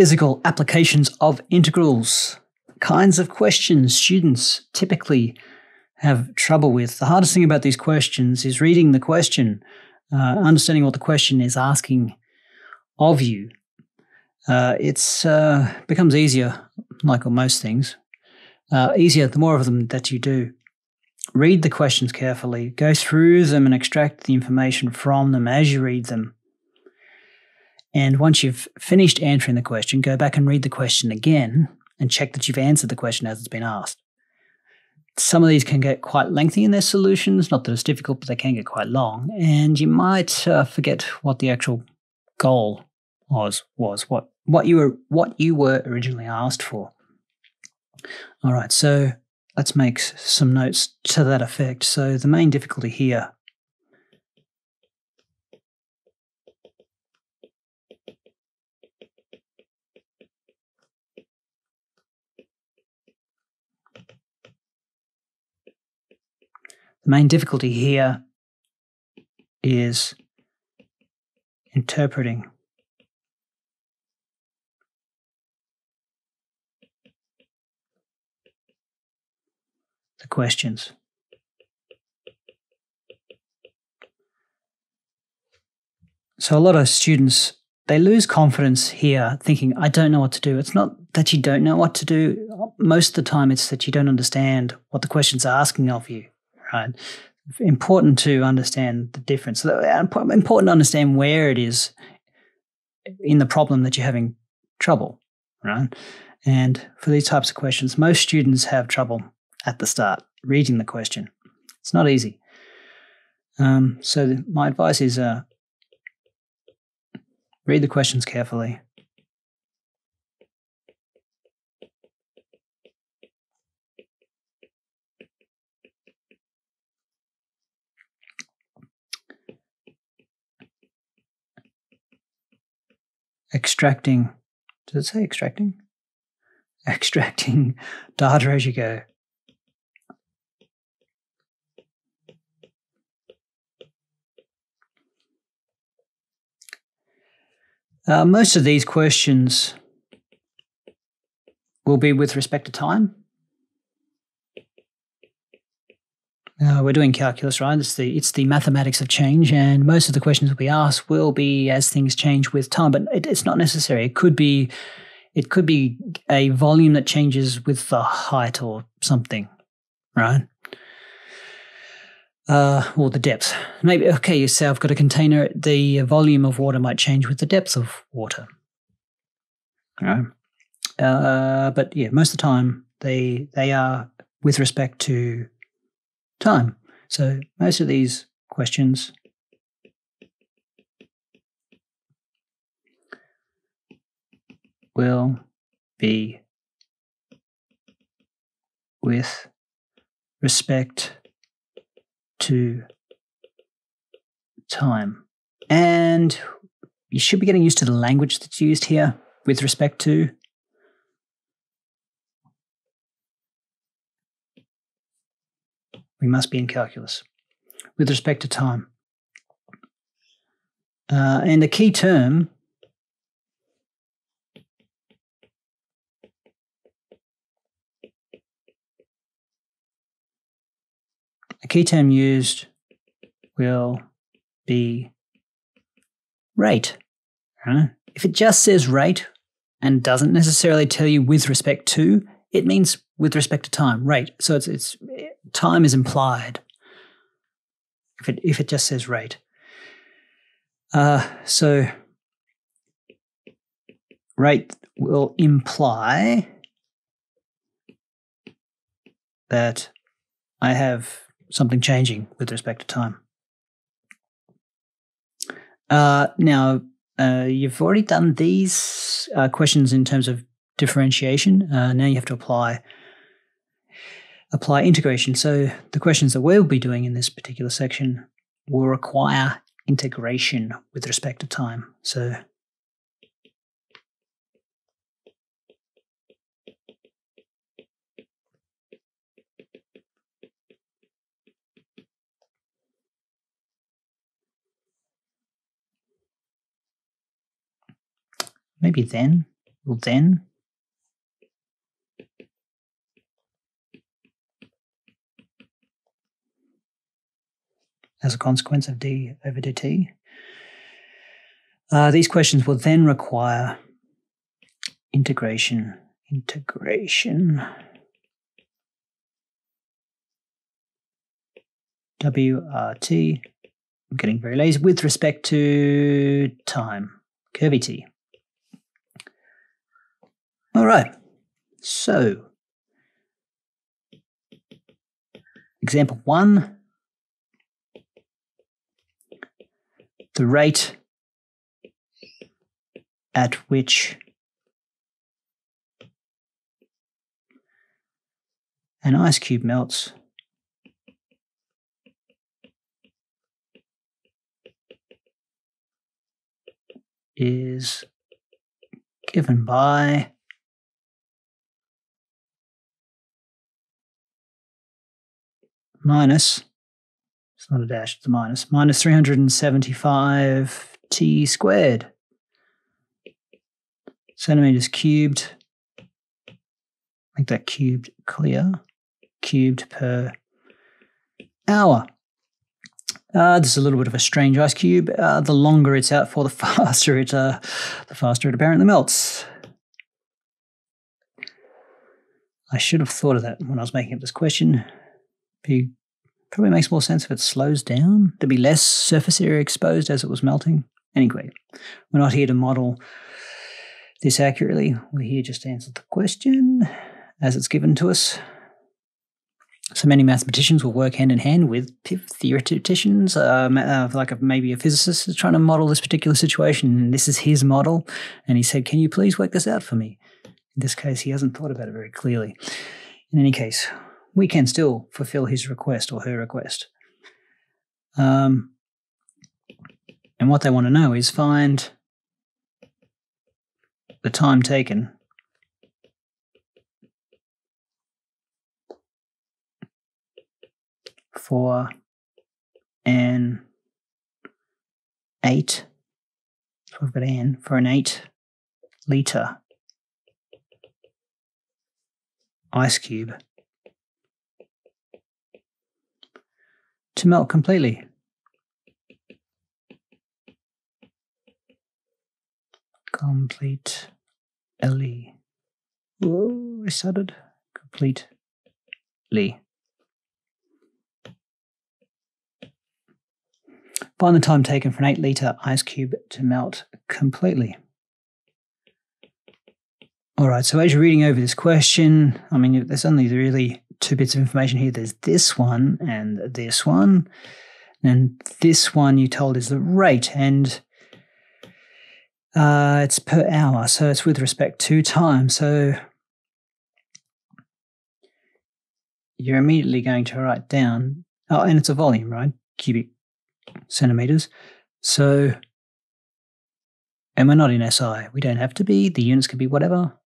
Physical applications of integrals. Kinds of questions students typically have trouble with. The hardest thing about these questions is reading the question, uh, understanding what the question is asking of you. Uh, it's uh, becomes easier, like on most things, uh, easier the more of them that you do. Read the questions carefully, go through them and extract the information from them as you read them. And once you've finished answering the question, go back and read the question again and check that you've answered the question as it's been asked. Some of these can get quite lengthy in their solutions, not that it's difficult, but they can get quite long. And you might uh, forget what the actual goal was, was what, what, you were, what you were originally asked for. All right, so let's make some notes to that effect. So the main difficulty here main difficulty here is interpreting. The questions. So, a lot of students they lose confidence here, thinking, I don't know what to do. It's not that you don't know what to do. Most of the time, it's that you don't understand what the question's are asking of you right? Important to understand the difference. Important to understand where it is in the problem that you're having trouble, right? And for these types of questions, most students have trouble at the start reading the question. It's not easy. Um, so my advice is uh, read the questions carefully. Extracting, does it say extracting? Extracting data as you go. Uh, most of these questions will be with respect to time. Uh, we're doing calculus, right? It's the it's the mathematics of change, and most of the questions we ask will be as things change with time. But it, it's not necessary. It could be it could be a volume that changes with the height or something, right? Uh, or the depth. Maybe okay. You say I've got a container. The volume of water might change with the depth of water. Right. Uh, but yeah, most of the time they they are with respect to time. So most of these questions will be with respect to time. And you should be getting used to the language that's used here with respect to. We must be in calculus with respect to time. Uh, and a key term a key term used will be rate. If it just says rate and doesn't necessarily tell you with respect to, it means with respect to time, rate. So it's, it's time is implied if it if it just says rate. Uh, so rate will imply that I have something changing with respect to time. Uh, now, uh, you've already done these uh, questions in terms of differentiation. Uh, now you have to apply apply integration. So the questions that we'll be doing in this particular section will require integration with respect to time. So maybe then will then as a consequence of d over dt. Uh, these questions will then require integration, integration, WRT, I'm getting very lazy, with respect to time, curvy t. All right, so example one, the rate at which an ice cube melts. Is given by minus, not a dash, it's a minus. minus, minus 375 t squared centimeters cubed. Make that cubed clear. Cubed per hour. Uh, this is a little bit of a strange ice cube. Uh, the longer it's out for, the faster it, uh, the faster it apparently melts. I should have thought of that when I was making up this question. Be, probably makes more sense if it slows down. There'd be less surface area exposed as it was melting. Anyway, we're not here to model this accurately. We're here just to answer the question as it's given to us. So many mathematicians will work hand in hand with theoreticians, uh, uh, like a, maybe a physicist is trying to model this particular situation. And this is his model. And he said, Can you please work this out for me? In this case, he hasn't thought about it very clearly. In any case, we can still fulfill his request or her request. Um, and what they want to know is find the time taken for an eight, so we've got an, for an eight litre ice cube to melt completely. complete LE. Whoa, I started completely. Find the time taken for an 8 litre ice cube to melt completely. All right, so as you're reading over this question, I mean, there's only really two bits of information here. There's this one and this one. And this one you told is the rate. And uh, it's per hour, so it's with respect to time. So you're immediately going to write down, oh, and it's a volume, right? Cubic centimeters. So, and we're not in SI. We don't have to be. The units can be whatever.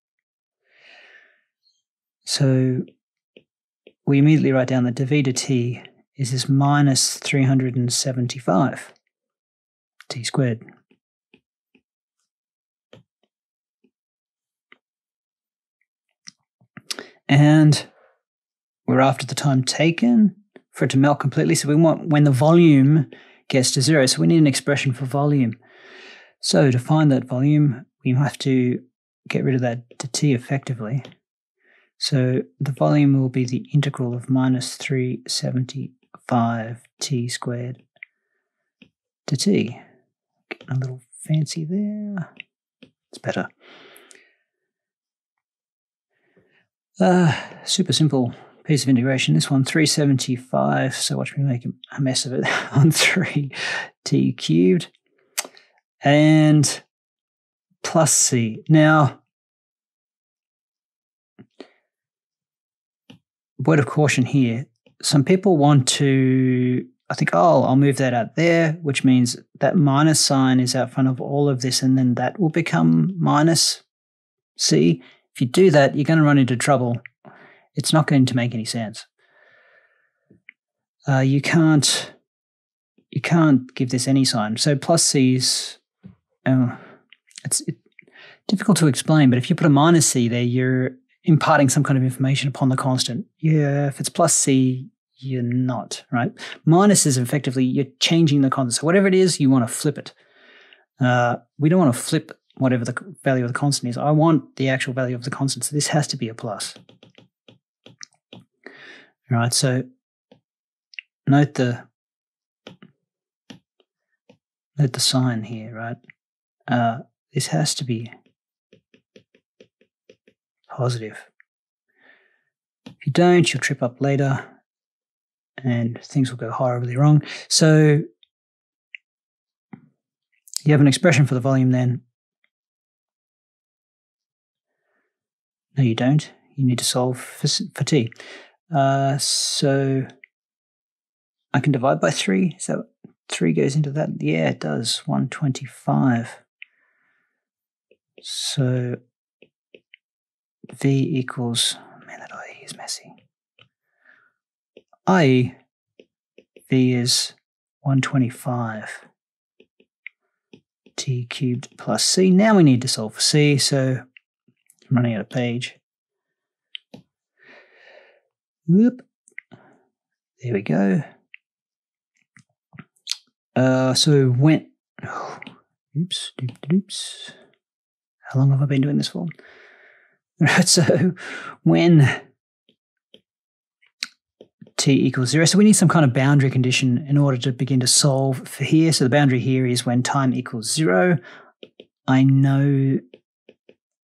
So we immediately write down that d to t is this minus 375 t squared. And we're after the time taken for it to melt completely. So we want when the volume gets to zero. So we need an expression for volume. So to find that volume, we have to get rid of that to t effectively. So the volume will be the integral of minus 375 t squared to t. Getting a little fancy there. It's better. Uh, super simple piece of integration. This one, 375. So watch me make a mess of it on 3t cubed. And plus c. Now, word of caution here. Some people want to, I think, oh, I'll move that out there, which means that minus sign is out front of all of this, and then that will become minus c. If you do that, you're going to run into trouble. It's not going to make any sense. Uh, you can't you can't give this any sign. So plus c's, uh, it's it difficult to explain, but if you put a minus c there, you're imparting some kind of information upon the constant. Yeah, if it's plus c, you're not, right? Minus is effectively you're changing the constant. So whatever it is, you want to flip it. Uh, we don't want to flip whatever the value of the constant is. I want the actual value of the constant. So this has to be a plus. All right, so note the note the sign here, right? Uh, this has to be positive. If you don't, you'll trip up later and things will go horribly wrong. So you have an expression for the volume then. No, you don't. You need to solve for, for t. Uh, so I can divide by 3. So 3 goes into that. Yeah, it does. 125. So V equals, man, that I is messy. I, V is 125 t cubed plus c. Now we need to solve for c, so I'm running out of page. Whoop. There we go. Uh, so when, oh, oops, oops, oops. How long have I been doing this for? Right, so when t equals zero, so we need some kind of boundary condition in order to begin to solve for here. So the boundary here is when time equals zero. I know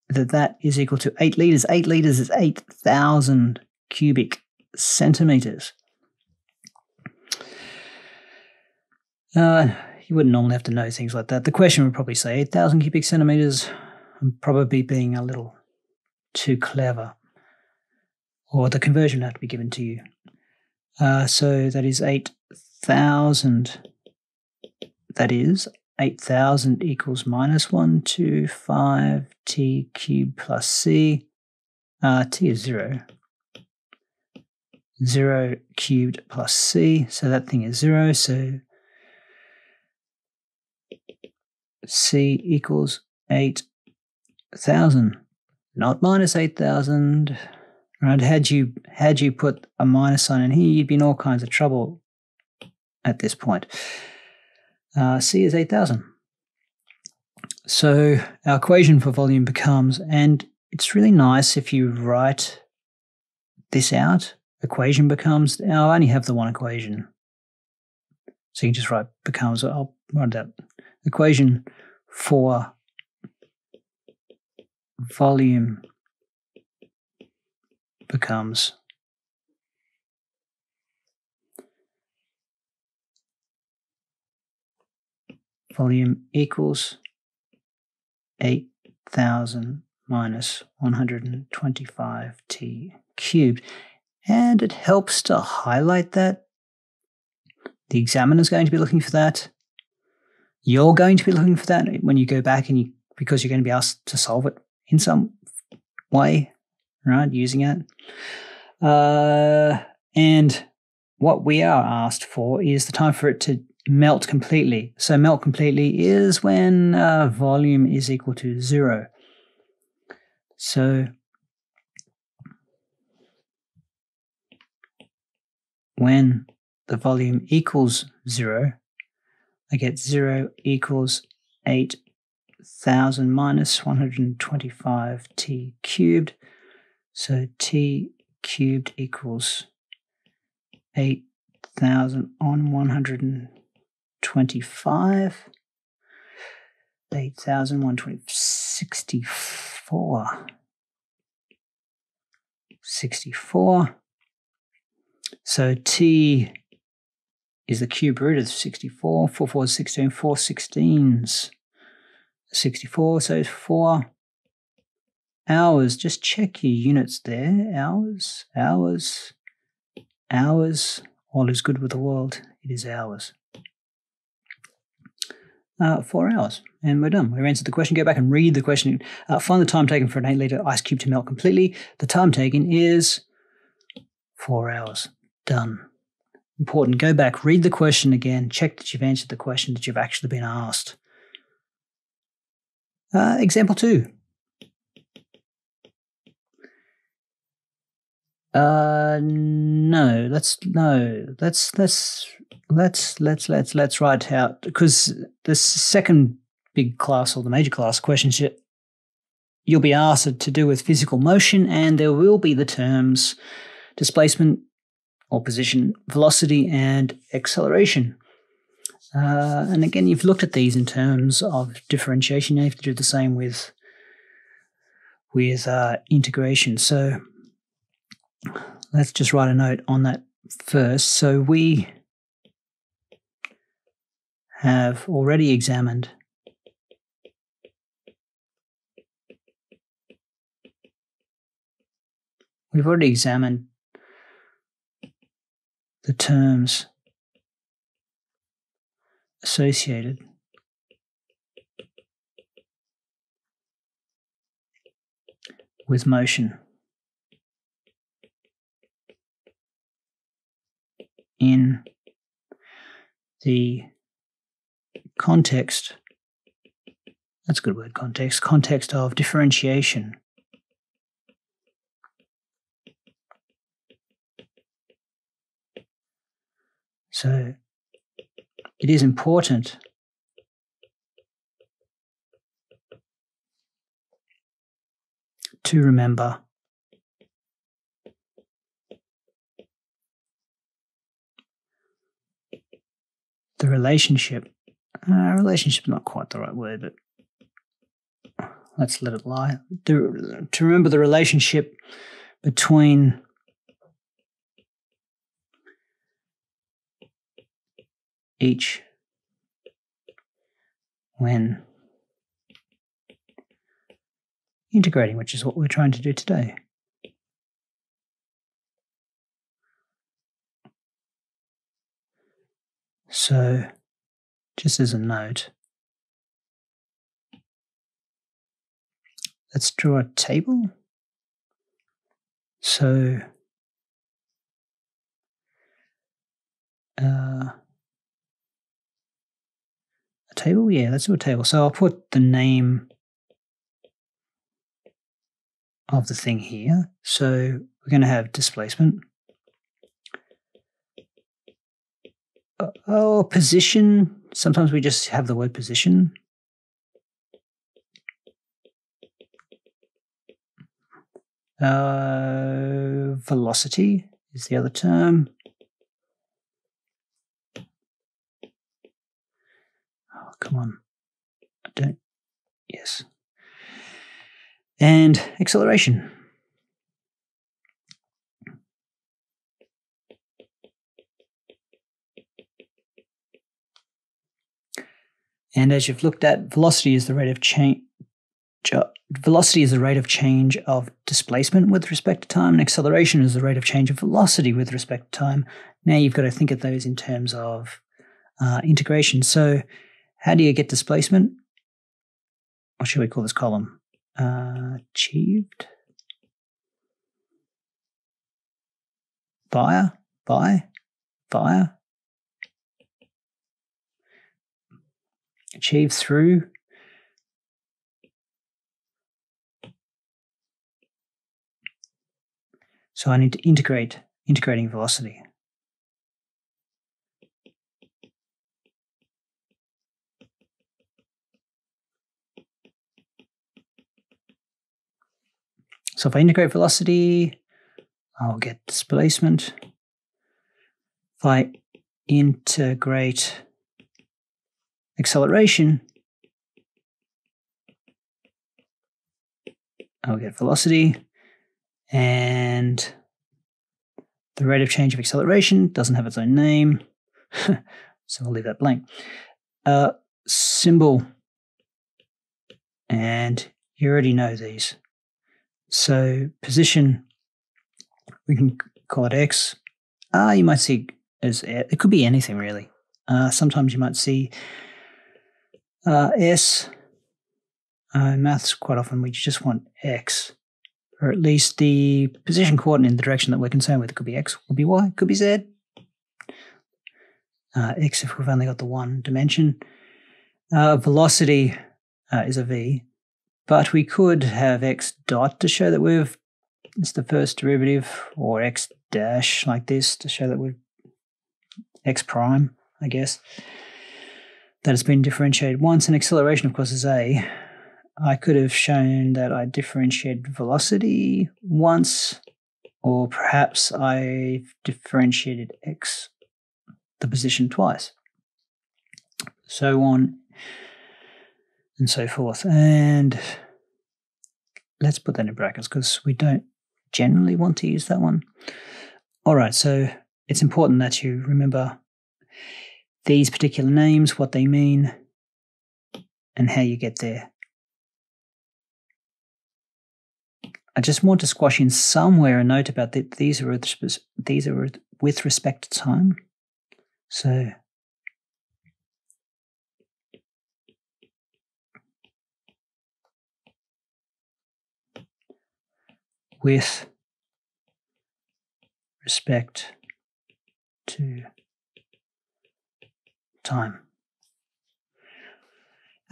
that that is equal to 8 liters. 8 liters is 8,000 cubic centimeters. Uh, you wouldn't normally have to know things like that. The question would probably say 8,000 cubic centimeters. I'm probably being a little too clever, or the conversion have to be given to you. Uh, so that is 8,000. That is 8,000 equals minus 125 t cubed plus c. Uh, t is 0. 0 cubed plus c. So that thing is 0. So c equals 8,000 not minus 8,000. Right? Had you, had you put a minus sign in here, you'd be in all kinds of trouble at this point. Uh, C is 8,000. So our equation for volume becomes, and it's really nice if you write this out, equation becomes, now I only have the one equation. So you can just write becomes, I'll write that equation for volume becomes volume equals 8,000 minus 125 t cubed. And it helps to highlight that. The examiner is going to be looking for that. You're going to be looking for that when you go back and you, because you're going to be asked to solve it in some way, right? Using it. Uh, and what we are asked for is the time for it to melt completely. So, melt completely is when uh, volume is equal to zero. So, when the volume equals zero, I get zero equals 8 1000 minus 125 t cubed. So t cubed equals 8,000 on 125. 8,120, 64. 64. So t is the cube root of 64. 4 4 is 16, 4 16s. 64, so four hours. Just check your units there. Hours, hours, hours. All is good with the world. It is hours. Uh, four hours, and we're done. We've answered the question. Go back and read the question. Uh, find the time taken for an 8 litre ice cube to melt completely. The time taken is four hours. Done. Important. Go back, read the question again, check that you've answered the question that you've actually been asked. Uh, example two. Uh, no, let's no, let's let's let's let's let's let's write out because the second big class or the major class questions you'll be asked to do with physical motion, and there will be the terms displacement or position, velocity, and acceleration. Uh, and again, you've looked at these in terms of differentiation. You have to do the same with with uh, integration. So let's just write a note on that first. So we have already examined we've already examined the terms associated. With motion. In the context that's a good word context context of differentiation. So it is important to remember the relationship. Uh, relationship is not quite the right word, but let's let it lie. To, to remember the relationship between each when integrating, which is what we're trying to do today. So, just as a note, let's draw a table. So, uh, table? Yeah, let's do a table. So I'll put the name of the thing here. So we're going to have displacement. oh, position. Sometimes we just have the word position. Uh, velocity is the other term. Oh, come on. I don't. Yes. And acceleration. And as you've looked at, velocity is the rate of change. Velocity is the rate of change of displacement with respect to time, and acceleration is the rate of change of velocity with respect to time. Now you've got to think of those in terms of uh, integration. So, how do you get displacement? What should we call this column? Uh, achieved via, by, via achieve through So I need to integrate integrating velocity. So if I integrate velocity, I'll get displacement. If I integrate acceleration, I'll get velocity, and the rate of change of acceleration doesn't have its own name, so I'll leave that blank. Uh, symbol, and you already know these. So position, we can call it x. Ah, you might see as it could be anything really. Uh, sometimes you might see uh, S, uh, maths, quite often we just want X, or at least the position coordinate in the direction that we're concerned with. It could be X, could be Y, could be Z. X if we've only got the one dimension. Velocity is a V, but we could have X dot to show that we've, it's the first derivative, or x dash like this to show that we're x prime, I guess. That it's been differentiated once, and acceleration, of course, is a. I could have shown that I differentiated velocity once, or perhaps I differentiated x, the position, twice. So on and so forth. And let's put that in brackets because we don't generally want to use that one. All right, so it's important that you remember these particular names, what they mean, and how you get there. I just want to squash in somewhere a note about that these are these are with respect to time. So with respect to time.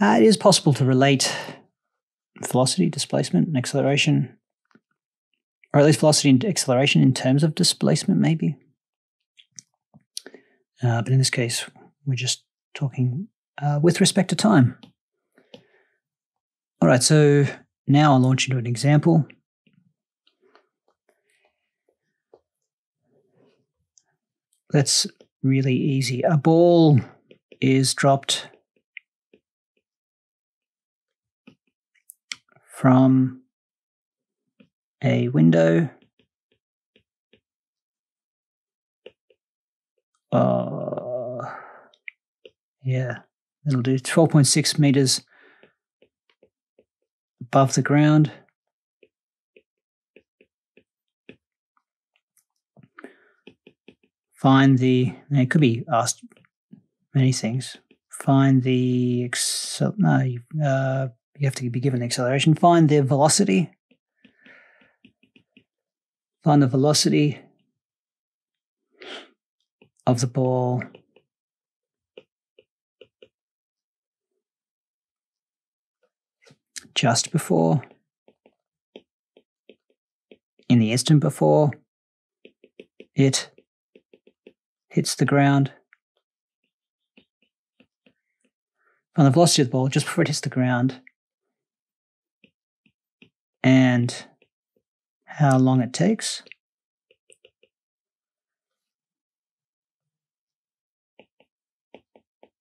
Uh, it is possible to relate velocity, displacement, and acceleration, or at least velocity and acceleration in terms of displacement, maybe. Uh, but in this case, we're just talking uh, with respect to time. All right, so now I'll launch into an example. That's really easy. A ball is dropped from a window. Uh, yeah, it'll do 12.6 meters above the ground. Find the, it could be asked many things. Find the, no, you, uh, you have to be given the acceleration. Find the velocity. Find the velocity of the ball just before, in the instant before it hits the ground. Find the velocity of the ball just before it hits the ground and how long it takes.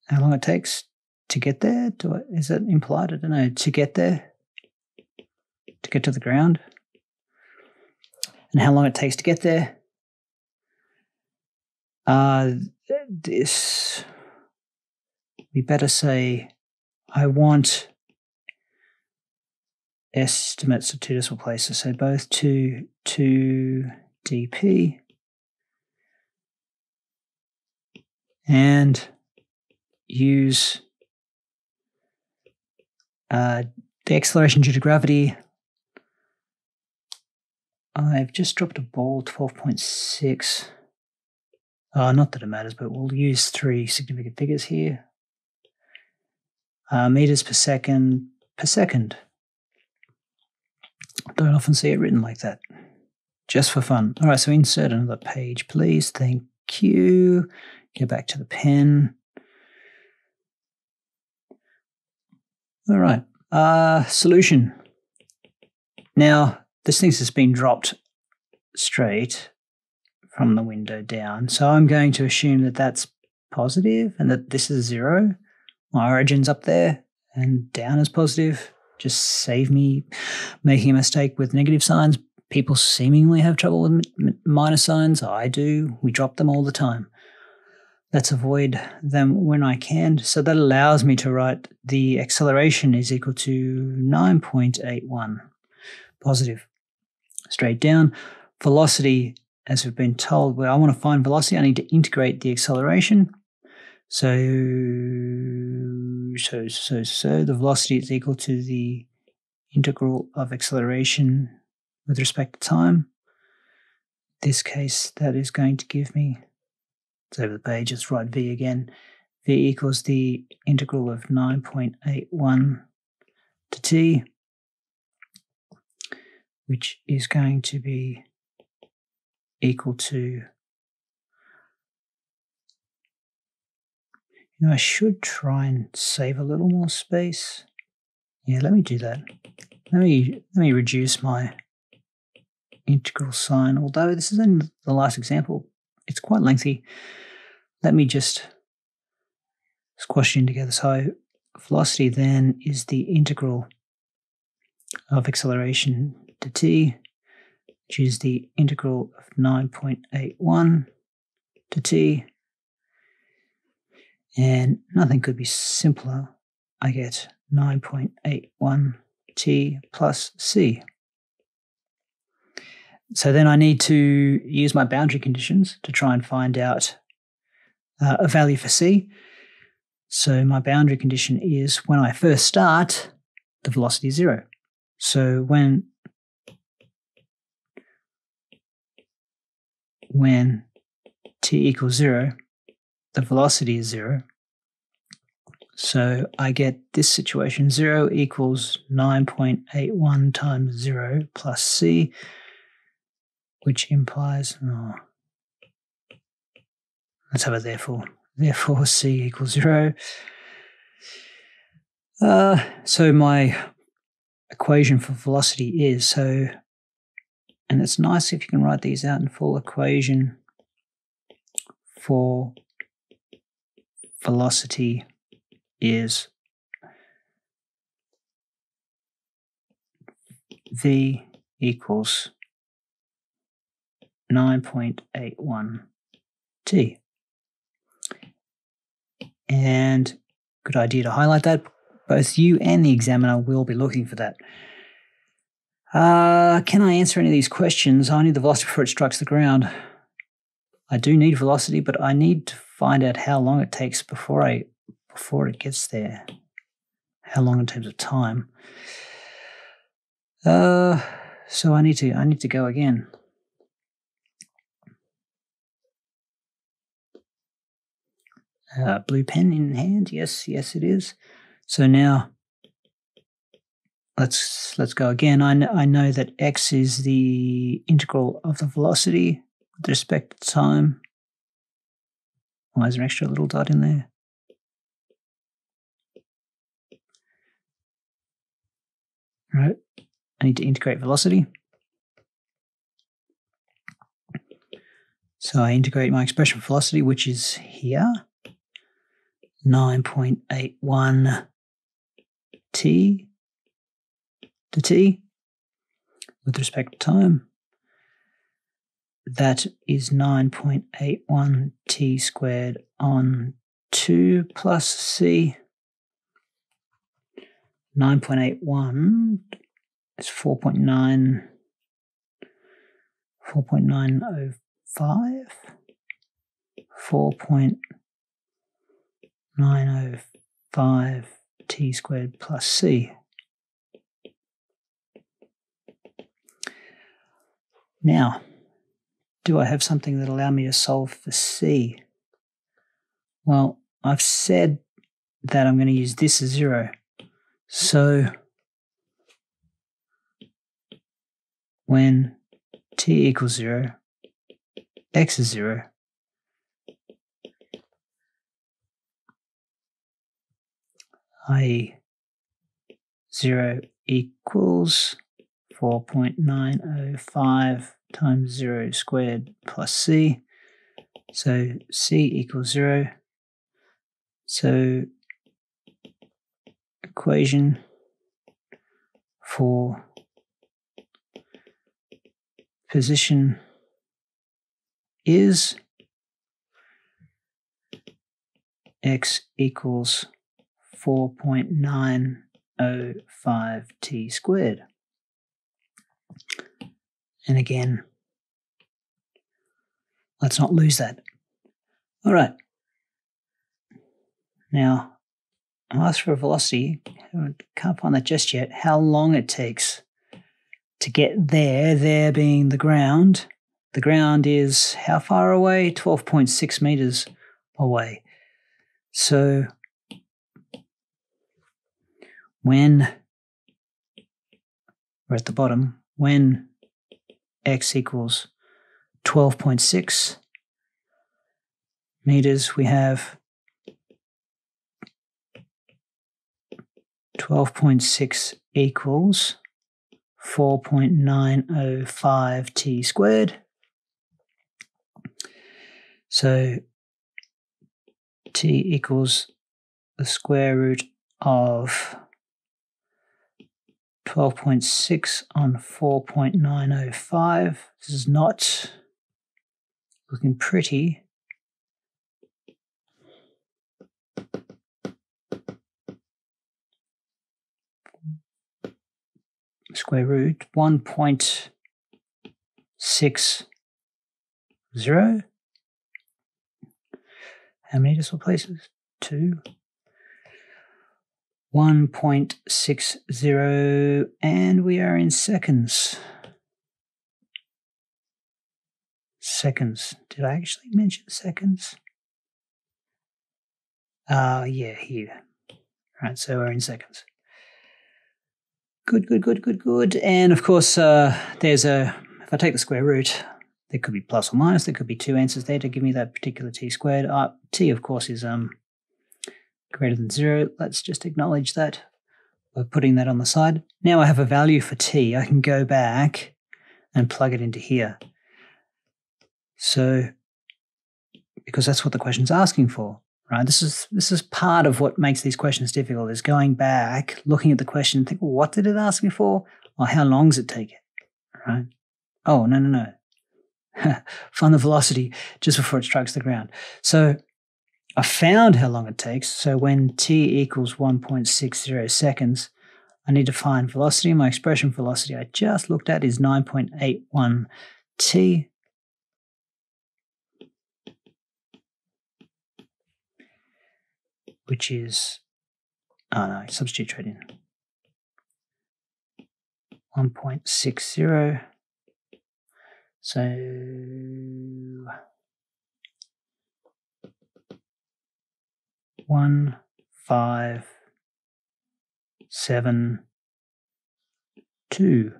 How long it takes to get there? Do I, is that implied? I don't know. To get there, to get to the ground, and how long it takes to get there. Uh, this, we better say, I want estimates of two decimal places. So both to 2 dp and use uh, the acceleration due to gravity. I've just dropped a ball 12.6. Uh, not that it matters, but we'll use three significant figures here. Uh, meters per second per second. Don't often see it written like that. Just for fun. All right, so insert another page, please. Thank you. Go back to the pen. All right. Uh, solution. Now, this thing has been dropped straight from the window down. So I'm going to assume that that's positive and that this is zero. My origin's up there and down is positive. Just save me making a mistake with negative signs. People seemingly have trouble with minus signs. I do. We drop them all the time. Let's avoid them when I can. So that allows me to write the acceleration is equal to 9.81 positive. Straight down. Velocity as we've been told, where I want to find velocity, I need to integrate the acceleration. So, so, so, so the velocity is equal to the integral of acceleration with respect to time. This case, that is going to give me, it's over the page, let's write v again. v equals the integral of 9.81 to t which is going to be equal to, you know, I should try and save a little more space. Yeah, let me do that. Let me, let me reduce my integral sign, although this is in the last example, it's quite lengthy. Let me just squash it in together. So velocity then is the integral of acceleration to t, which is the integral of 9.81 to t. And nothing could be simpler. I get 9.81 t plus c. So then I need to use my boundary conditions to try and find out uh, a value for c. So my boundary condition is when I first start, the velocity is zero. So when when t equals zero, the velocity is zero. So I get this situation zero equals 9.81 times zero plus c, which implies, oh, let's have a therefore. Therefore, c equals zero. Uh, so my equation for velocity is so, and it's nice if you can write these out in full equation for velocity is v equals 9.81 t. And good idea to highlight that. Both you and the examiner will be looking for that. Uh, can I answer any of these questions? I need the velocity before it strikes the ground. I do need velocity, but I need to find out how long it takes before I before it gets there. How long in terms of time? Uh, so I need to I need to go again. Uh, blue pen in hand. Yes, yes, it is. So now let's let's go again. I know, I know that x is the integral of the velocity with respect to time. Why is there an extra little dot in there? Right. I need to integrate velocity. So I integrate my expression for velocity, which is here. 9.81 t to t with respect to time. That is 9.81 t squared on 2 plus c. 9.81 is 4.9 4.905 4. 905 t squared plus c. Now, do I have something that allow me to solve for c? Well, I've said that I'm going to use this as zero. So when t equals zero, x is zero, i 0 equals 4.905 times 0 squared plus c. So c equals 0. So equation for position is x equals 4.905 t squared. And again, let's not lose that. All right. Now, I asked for a velocity. I can't find that just yet. How long it takes to get there, there being the ground. The ground is how far away? 12.6 meters away. So when we're at the bottom, when x equals 12.6 meters, we have 12.6 equals 4.905 t squared. So t equals the square root of 12.6 on 4.905. This is not looking pretty. Square root 1.60. How many decimal places? Two. 1.60, and we are in seconds. Seconds. Did I actually mention seconds? Uh, yeah, here. Right, so we're in seconds. Good, good, good, good, good. And of course, uh, there's a, if I take the square root, there could be plus or minus, there could be two answers there to give me that particular t squared. Uh, t, of course, is um, greater than zero. Let's just acknowledge that by putting that on the side. Now I have a value for t. I can go back and plug it into here. So, because that's what the question's asking for, right? This is this is part of what makes these questions difficult is going back, looking at the question, and think, well, what did it ask me for? Or how long does it take? Right? Oh, no, no, no. Find the velocity just before it strikes the ground. So I found how long it takes. So when t equals 1.60 seconds, I need to find velocity. My expression velocity I just looked at is 9.81 t. Which is, oh no, substitute trade in. 1.60. So one, five, seven, two,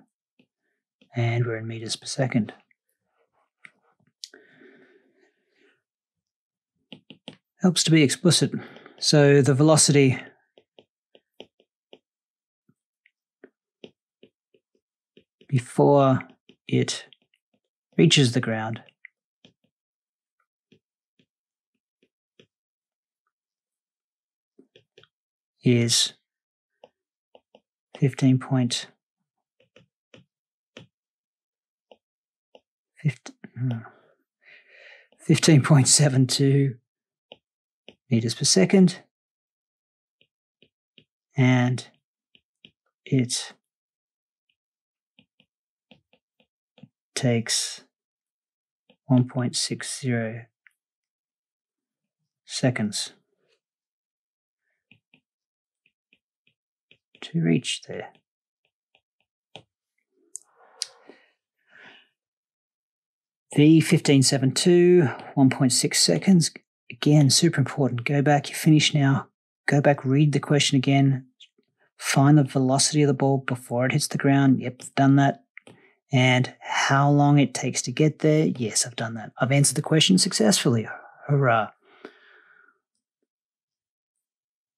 and we're in meters per second. Helps to be explicit. So the velocity before it reaches the ground is 15 point 15.72 hmm, meters per second. And it takes 1.60 seconds to reach there. V1572, 1.6 seconds. Again, super important. Go back, you finish now. Go back, read the question again. Find the velocity of the ball before it hits the ground. Yep, done that. And how long it takes to get there. Yes, I've done that. I've answered the question successfully. Hurrah.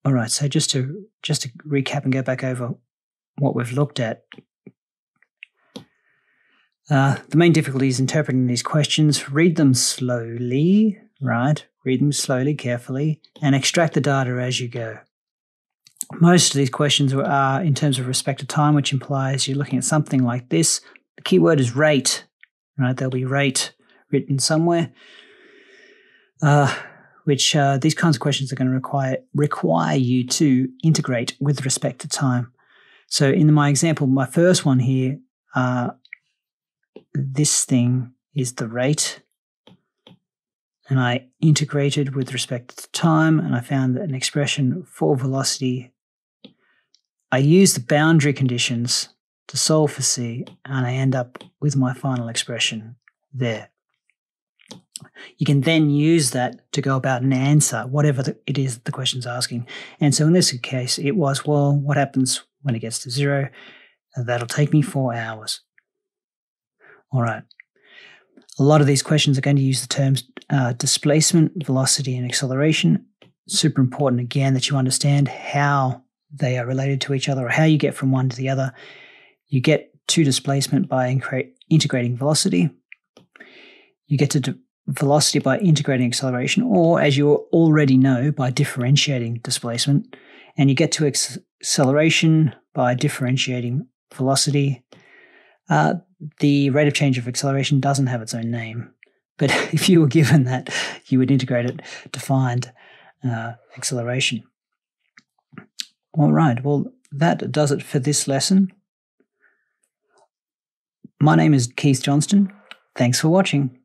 All right, so just to just to recap and go back over what we've looked at. Uh, the main difficulty is interpreting these questions. Read them slowly, right? Read them slowly, carefully, and extract the data as you go. Most of these questions are in terms of respect to time, which implies you're looking at something like this. The key word is rate, right? There'll be rate written somewhere. Uh, which uh, these kinds of questions are going to require require you to integrate with respect to time. So in my example, my first one here, uh, this thing is the rate, and I integrated with respect to time, and I found an expression for velocity. I use the boundary conditions to solve for c, and I end up with my final expression there. You can then use that to go about and answer whatever the, it is the question's asking. And so in this case, it was, well, what happens when it gets to zero? That'll take me four hours. All right. A lot of these questions are going to use the terms uh, displacement, velocity, and acceleration. Super important again that you understand how they are related to each other or how you get from one to the other. You get to displacement by integrating velocity. You get to velocity by integrating acceleration, or as you already know, by differentiating displacement. And you get to acceleration by differentiating velocity. Uh, the rate of change of acceleration doesn't have its own name, but if you were given that, you would integrate it to find uh, acceleration. All right, well, that does it for this lesson. My name is Keith Johnston. Thanks for watching.